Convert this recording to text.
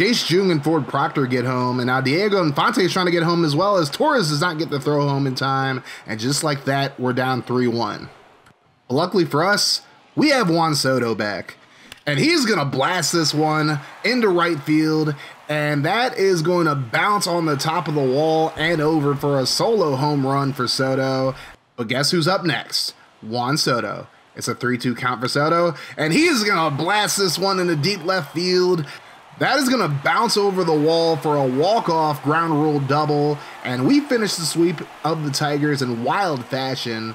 Jace Jung and Ford Proctor get home, and now Diego Infante is trying to get home as well as Torres does not get the throw home in time. And just like that, we're down 3 1. Luckily for us, we have Juan Soto back. And he's going to blast this one into right field. And that is going to bounce on the top of the wall and over for a solo home run for Soto. But guess who's up next? Juan Soto. It's a 3 2 count for Soto. And he's going to blast this one into deep left field. That is going to bounce over the wall for a walk-off ground rule double, and we finish the sweep of the Tigers in wild fashion